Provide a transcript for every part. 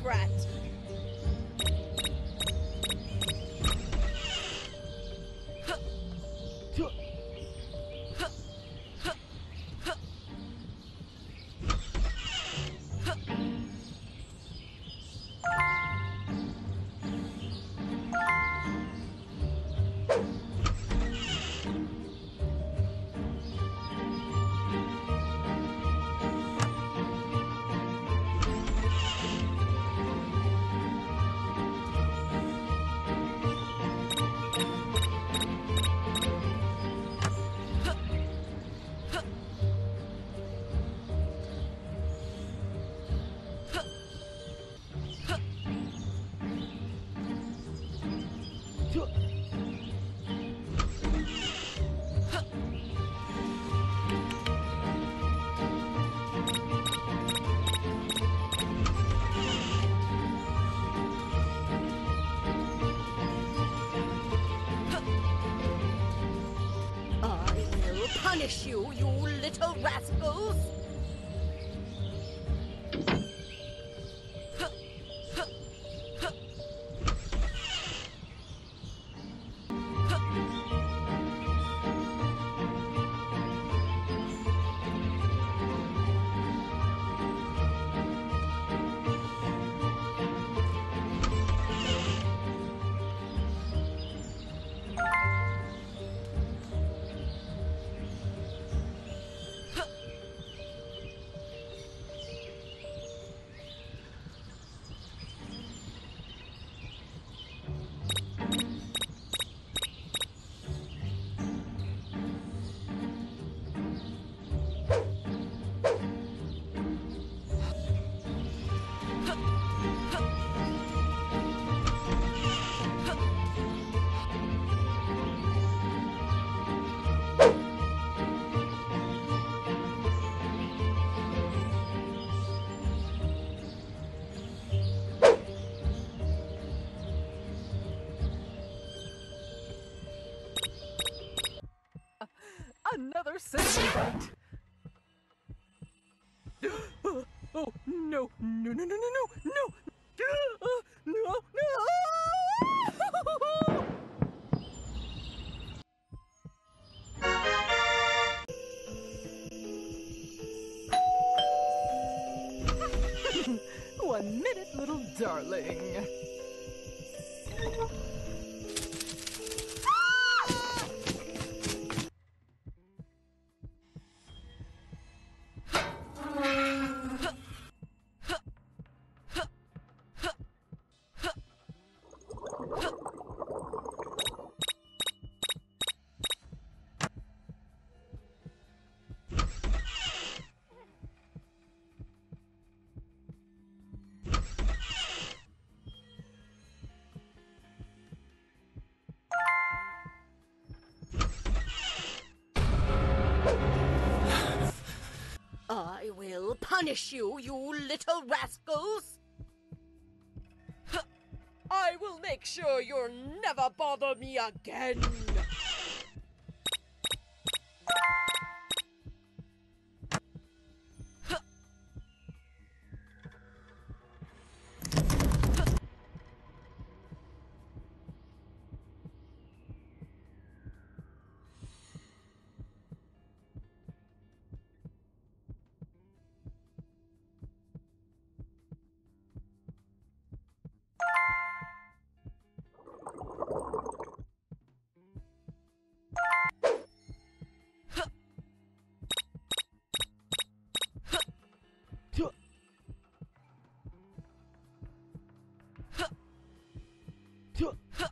little. Punish you, you little rascals! Another cigarette. oh no! No! No! No! No! No! No! No! No! One minute, little darling. You, you little rascals! I will make sure you'll never bother me again! 呵呵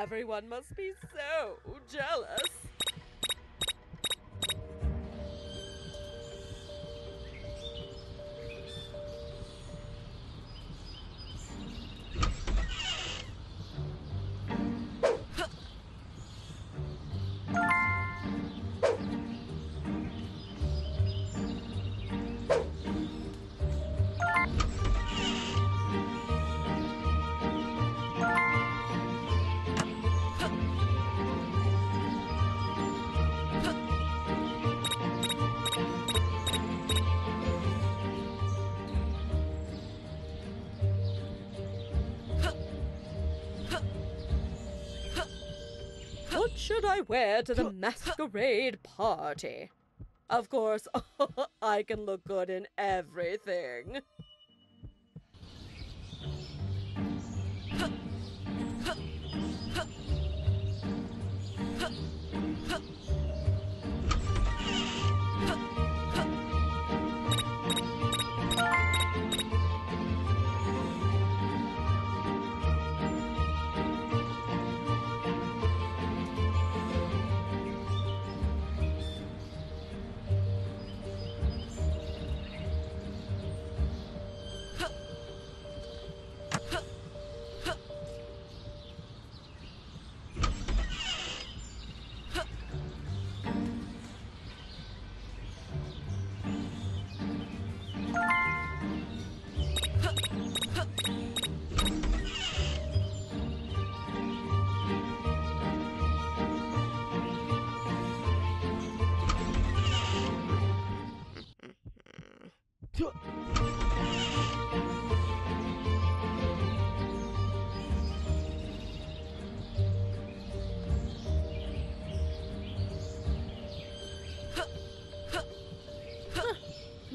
Everyone must be so jealous. Should I wear to the masquerade party? Of course, I can look good in everything.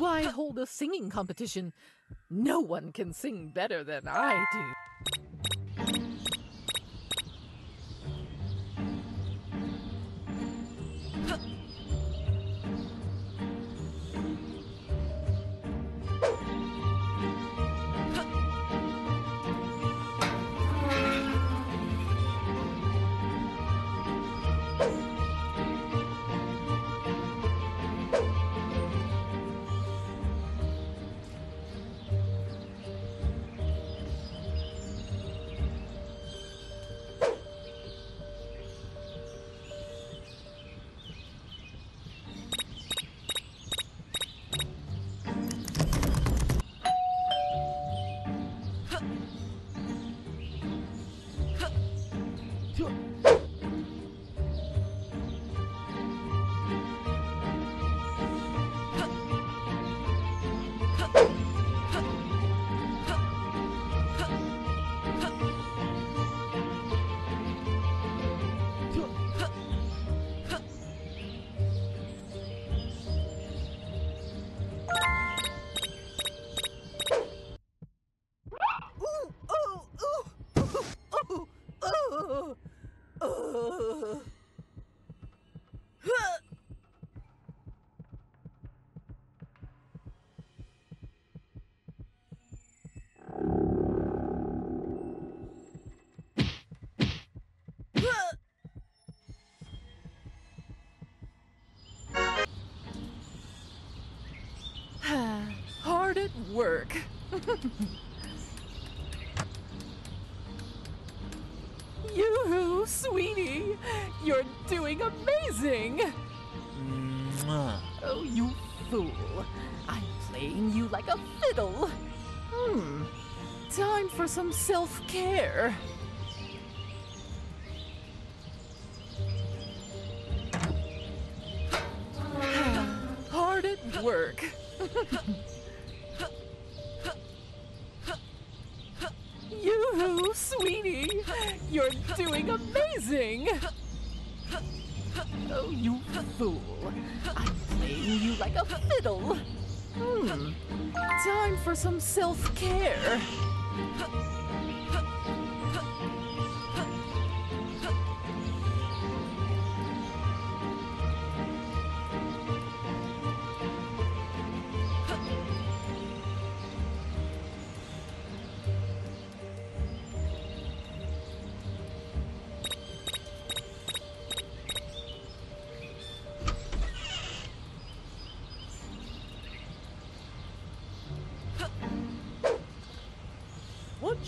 Why hold a singing competition? No one can sing better than I do. At work. Yoo-hoo, sweetie! You're doing amazing! Mwah. Oh, you fool. I'm playing you like a fiddle. Hmm. Time for some self-care. Hard at work. You're doing amazing! Oh, you fool. I'm playing you like a fiddle. Hmm. Time for some self-care.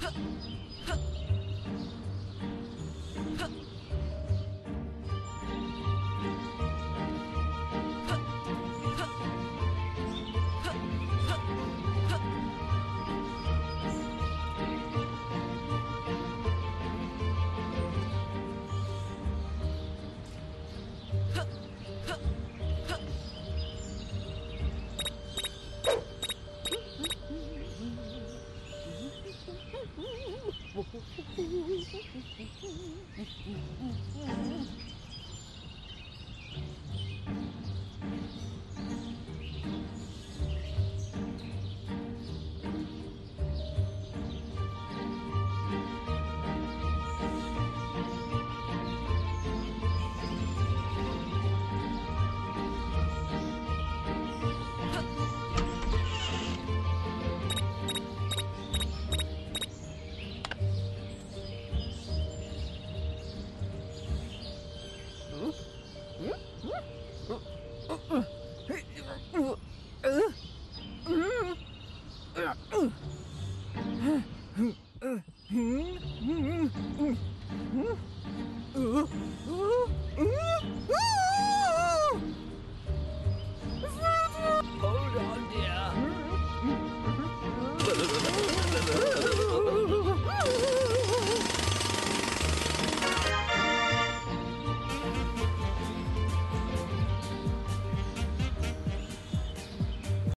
哼哼。嗯嗯嗯